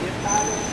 Get out